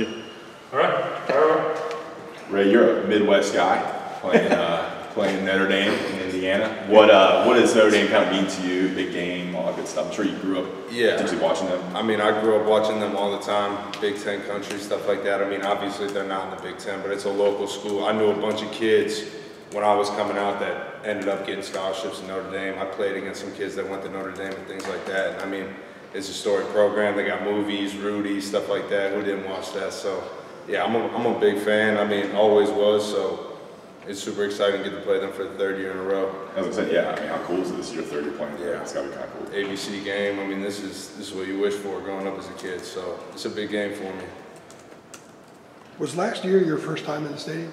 Yeah. All right. All right. Ray, you're a Midwest guy playing uh, playing Notre Dame in Indiana. What uh, what does Notre Dame kind of mean to you? Big game, all that good stuff. I'm sure you grew up Yeah. potentially watching them. I mean, I grew up watching them all the time, Big Ten country, stuff like that. I mean, obviously they're not in the Big Ten, but it's a local school. I knew a bunch of kids when I was coming out that ended up getting scholarships in Notre Dame. I played against some kids that went to Notre Dame and things like that. And I mean, it's a historic program. They got movies, Rudy, stuff like that. Who didn't watch that? So, yeah, I'm a, I'm a big fan. I mean, always was. So, it's super exciting to get to play them for the third year in a row. As I said, yeah. I mean, how cool is it? this? is Your third year playing. Yeah. it's gotta be kind of cool. ABC game. I mean, this is this is what you wish for growing up as a kid. So, it's a big game for me. Was last year your first time in the stadium?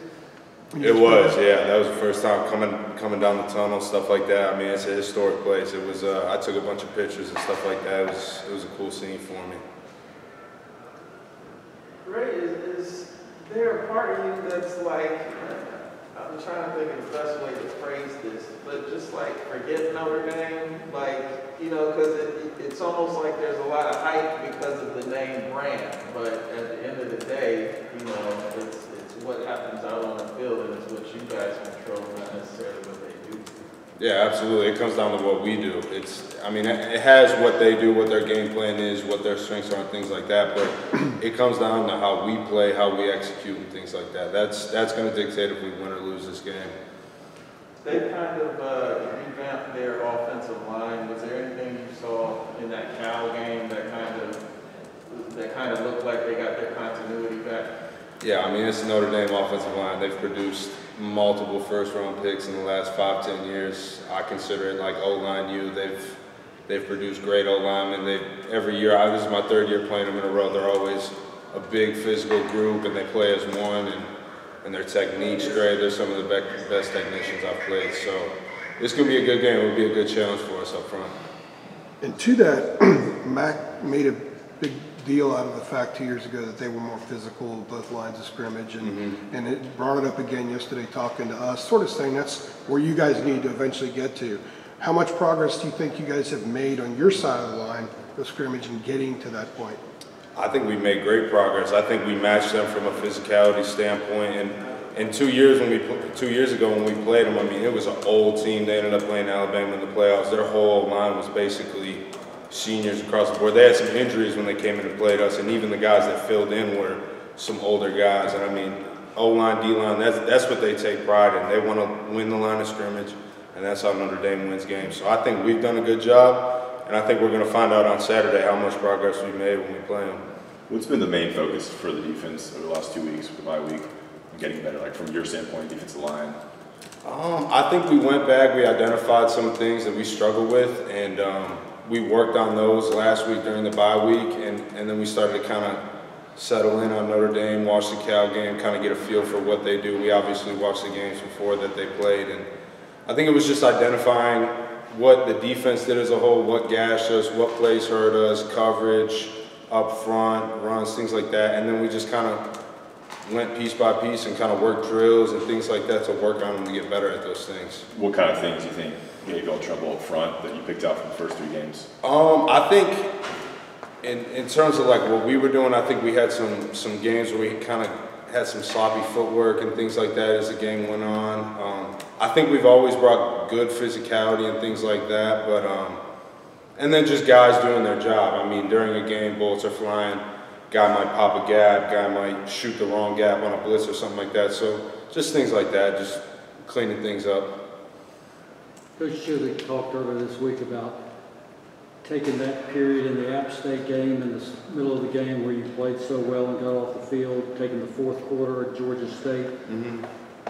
When you It was, yeah. That was the first time coming coming down the tunnel, stuff like that. I mean, it's a historic place. It was. Uh, I took a bunch of pictures and stuff like that. It was. It was a cool scene for me. Ray, is, is there a part of you that's like, I'm trying to think of the best way to phrase this, but just like forget Notre Dame, like, you know, because it, it's almost like there's a lot of hype because of the name brand, but at the end of the day, you know, it's, it's what happens out on the field and it's what you guys control, not necessarily what they do. Yeah, absolutely. It comes down to what we do. It's. I mean, it has what they do, what their game plan is, what their strengths are, and things like that. But it comes down to how we play, how we execute, and things like that. That's that's going to dictate if we win or lose this game. They kind of uh, revamped their offensive line. Was there anything you saw in that Cal game that kind of that kind of looked like they got their continuity back? Yeah, I mean, it's Notre Dame offensive line. They've produced multiple first round picks in the last five, ten years. I consider it like O line U. They've they've produced great O linemen. They every year. I, this is my third year playing them in a row. They're always a big physical group, and they play as one. And and their technique's great. They're some of the best, best technicians I've played. So it's gonna be a good game. It'll be a good challenge for us up front. And to that, Mack made a big deal out of the fact two years ago that they were more physical, both lines of scrimmage, and, mm-hmm. and it brought it up again yesterday talking to us, sort of saying that's where you guys need to eventually get to. How much progress do you think you guys have made on your side of the line of scrimmage and getting to that point? I think we made great progress. I think we matched them from a physicality standpoint. And and two years when we two years ago when we played them, I mean it was an old team. They ended up playing Alabama in the playoffs. Their whole line was basically seniors across the board. They had some injuries when they came in and played us, and even the guys that filled in were some older guys. And I mean, O line, D line, that's that's what they take pride in. They want to win the line of scrimmage, and that's how Notre Dame wins games. So I think we've done a good job, and I think we're going to find out on Saturday how much progress we made when we play them. What's been the main focus for the defense over the last two weeks, with bye week, getting better? Like from your standpoint, defensive line. Um, I think we went back, we identified some things that we struggled with, and um, we worked on those last week during the bye week, and, and then we started to kind of settle in on Notre Dame, watch the Cal game, kind of get a feel for what they do. We obviously watched the games before that they played, and I think it was just identifying what the defense did as a whole, what gashed us, what plays hurt us, coverage, up front, runs, things like that, and then we just kind of went piece by piece and kind of worked drills and things like that to work on them to get better at those things. What kind of things do you think gave y'all trouble up front that you picked out from the first three games? Um, I think in in terms of like what we were doing, I think we had some some games where we kind of had some sloppy footwork and things like that as the game went on. Um, I think we've always brought good physicality and things like that, but um, and then just guys doing their job. I mean, during a game, bullets are flying. Guy might pop a gap. Guy might shoot the wrong gap on a blitz or something like that. So just things like that, just cleaning things up. Coach Chizik talked earlier this week about taking that period in the App State game in the middle of the game where you played so well and got off the field, taking the fourth quarter at Georgia State, mm-hmm.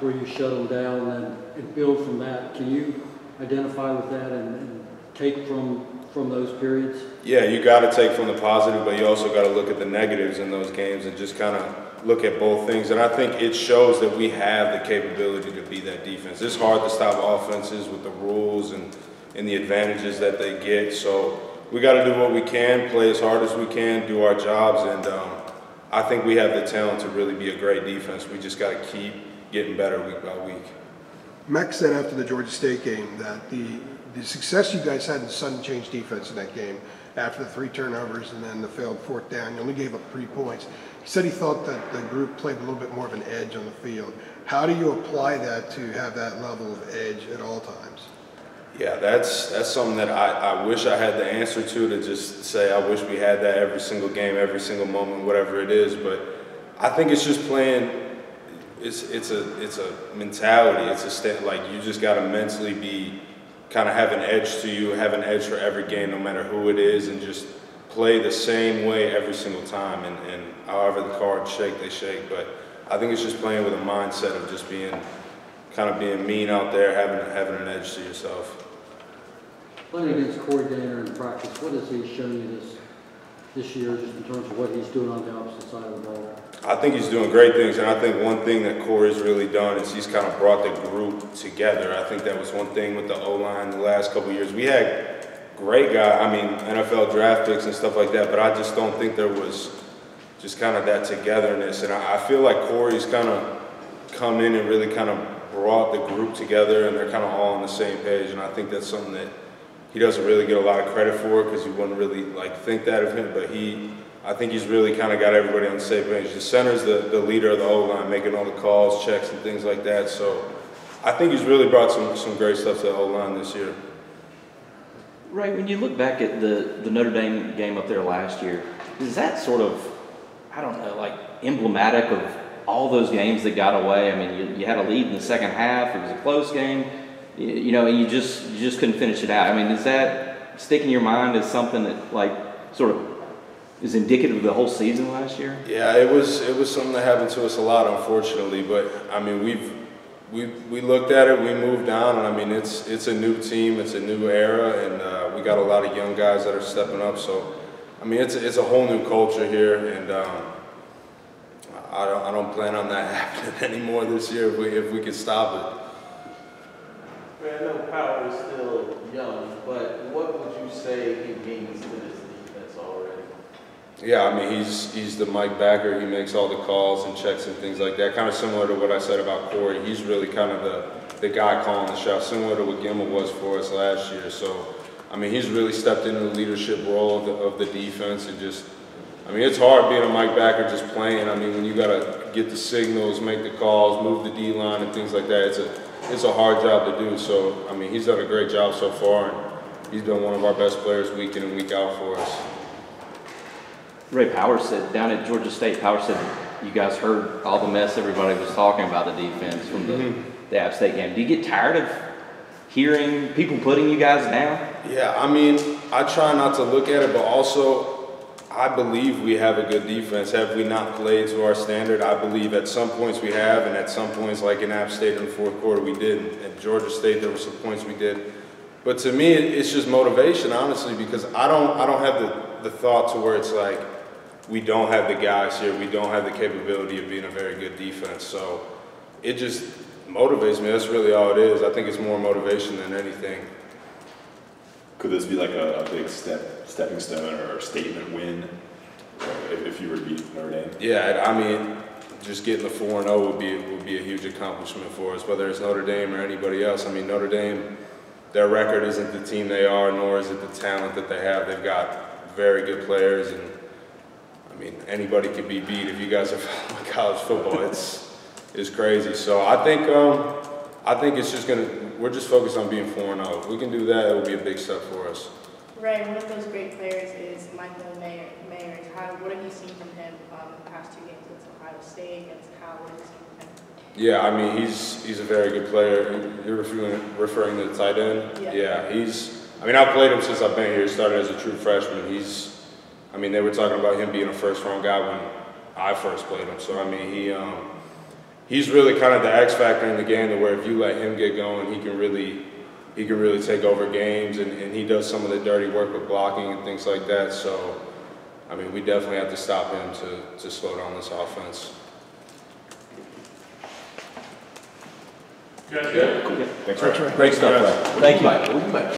where you shut them down and, and build from that. Can you identify with that and, and take from, from those periods? Yeah, you got to take from the positive, but you also got to look at the negatives in those games and just kind of look at both things. And I think it shows that we have the capability to be that defense. It's hard to stop offenses with the rules and, and the advantages that they get. So we got to do what we can, play as hard as we can, do our jobs, and um, I think we have the talent to really be a great defense. We just got to keep getting better week by week. Mack said after the Georgia State game that the, the success you guys had in sudden change defense in that game after the three turnovers and then the failed fourth down. You only gave up three points. He said he thought that the group played a little bit more of an edge on the field. How do you apply that to have that level of edge at all times? Yeah, that's that's something that I, I wish I had the answer to to just say I wish we had that every single game, every single moment, whatever it is. But I think it's just playing. It's it's a it's a mentality. It's a state like you just got to mentally be kind of have an edge to you, have an edge for every game, no matter who it is, and just play the same way every single time. And, and however the cards shake, they shake. But I think it's just playing with a mindset of just being kind of being mean out there, having having an edge to yourself. Playing against Corey Gaynor in practice, what has he shown you this, this year, just in terms of what he's doing on the opposite side of the ball? I think he's doing great things, and I think one thing that Corey's really done is he's kind of brought the group together. I think that was one thing with the O line the last couple years. We had great guy, I mean NFL draft picks and stuff like that, but I just don't think there was just kind of that togetherness. And I, I feel like Corey's kind of come in and really kind of brought the group together, and they're kind of all on the same page. And I think that's something that he doesn't really get a lot of credit for it because you wouldn't really like think that of him, but he. I think he's really kind of got everybody on the same page. The center's the, the leader of the O line, making all the calls, checks, and things like that. So I think he's really brought some, some great stuff to the O line this year. Ray, when you look back at the, the Notre Dame game up there last year, is that sort of, I don't know, like emblematic of all those games that got away? I mean, you, you had a lead in the second half, it was a close game, you, know, and you just, you just couldn't finish it out. I mean, does that stick in your mind as something that, like, sort of is indicative of the whole season last year? Yeah, it was it was something that happened to us a lot, unfortunately. But I mean, we've we we looked at it, we moved on, and I mean, it's it's a new team, it's a new era, and uh, we got a lot of young guys that are stepping up. So, I mean, it's it's a whole new culture here, and um, I don't I don't plan on that happening anymore this year if we if we could stop it. I know Power is still young, but what would you say he means to this defense already? Yeah, I mean, he's he's the Mike Backer. He makes all the calls and checks and things like that. Kind of similar to what I said about Corey. He's really kind of the, the guy calling the shots, similar to what Gemmel was for us last year. So, I mean, he's really stepped into the leadership role of the, of the defense and just, I mean, it's hard being a Mike Backer just playing. I mean, when you got to get the signals, make the calls, move the D line and things like that, it's a it's a hard job to do. So, I mean, he's done a great job so far, and he's been one of our best players week in and week out for us. Ray Powers said, down at Georgia State, Powers said, you guys heard all the mess everybody was talking about the defense from the, mm-hmm. the App State game. Do you get tired of hearing people putting you guys down? Yeah, I mean, I try not to look at it, but also I believe we have a good defense. Have we not played to our standard? I believe at some points we have, and at some points, like in App State in the fourth quarter, we didn't. At Georgia State, there were some points we did. But to me, it's just motivation, honestly, because I don't, I don't have the, the thought to where it's like we don't have the guys here, we don't have the capability of being a very good defense. So it just motivates me. That's really all it is. I think it's more motivation than anything. Could this be like a, a big step, stepping stone or statement win if, if you were to beat Notre Dame? Yeah, I mean, just getting the four and zero would be would be a huge accomplishment for us. Whether it's Notre Dame or anybody else. I mean, Notre Dame, their record isn't the team they are, nor is it the talent that they have. They've got very good players, and I mean, anybody could be beat. If you guys are following college football, it's it's crazy. So I think um, I think it's just gonna. We're just focused on being four and zero. If we can do that, it will be a big step for us. Ray, one of those great players is Michael Mayer. Mayer. How, what have you seen from him um, the past two games against Ohio State, against Cal? What have you seen from him? Yeah, I mean he's he's a very good player. You're referring referring to the tight end. Yeah. he's. I mean I've played him since I've been here. He started as a true freshman. He's. I mean they were talking about him being a first round guy when I first played him. So I mean he um, he's really kind of the X factor in the game to where if you let him get going, he can really he can really take over games and, and he does some of the dirty work with blocking and things like that. So I mean we definitely have to stop him to to slow down this offense. You guys good? Thanks, Ray. Great stuff, Ray. Thank you.